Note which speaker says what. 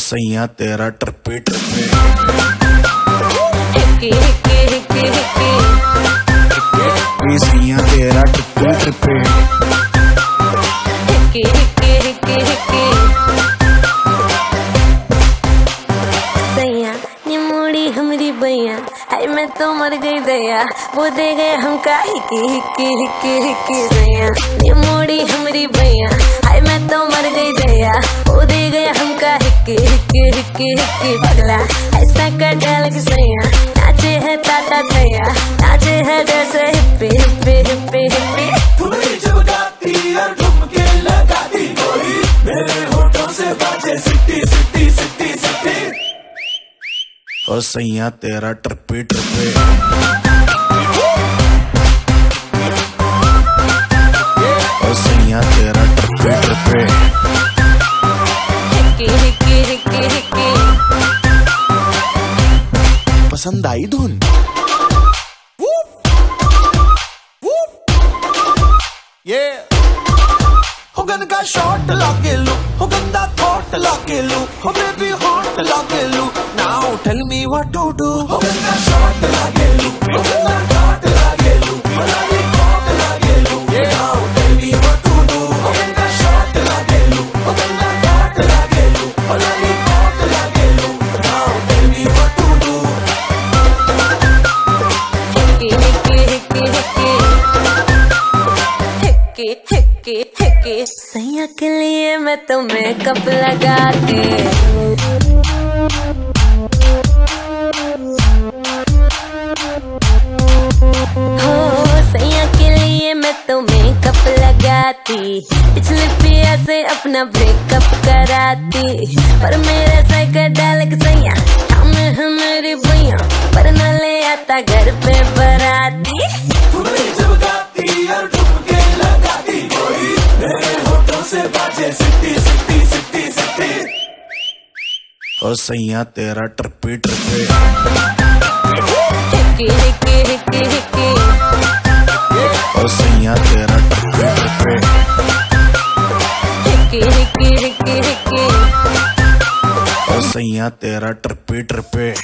Speaker 1: सैया तेरा ट्रिपे ट्रिपे सैया तेरा ट्रिपे ट्रिपे
Speaker 2: हमारी बैया। हाय मैं तो मर गई दया। वो दे गए हमका हिकी हिकी हिकी हिकी सैया नी मोड़ी हमारी बैया। हाय मैं तो मर गई दया। वो दे गए हमका हिकी हिकी हिकी हिकी पगला ऐसा कर डाल के सैया। नाचे है टाटा भैया नाचे है जैसे हिप्पी हिप्पी हिप्पी हिप्पी
Speaker 3: लगाती गोरी, मेरे होठों से बाजे
Speaker 1: सैया, तेरा ट्रिपे ट्रिपे। पसंद आई धुन
Speaker 3: ये का शॉट लाके लू हो गंदा थॉट लाके लू हो बेबी हॉट लाके now tell me what to do
Speaker 2: Hickey हिक्की हिक्की सैया के लिए मैं तो मेकअप लगा के लगाती। पिछले पिया से अपना ब्रेकअप कराती। पर मेरा साइकिल डाल के सैया हम है मेरी भैया पर न ले आता घर पे
Speaker 3: और
Speaker 1: सैया तेरा ट्रिपे ट्रिपे।
Speaker 2: हिक्की
Speaker 1: सैया तेरा ट्रिपे ट्रिपे। और सैया तेरा ट्रिपे ट्रिपे।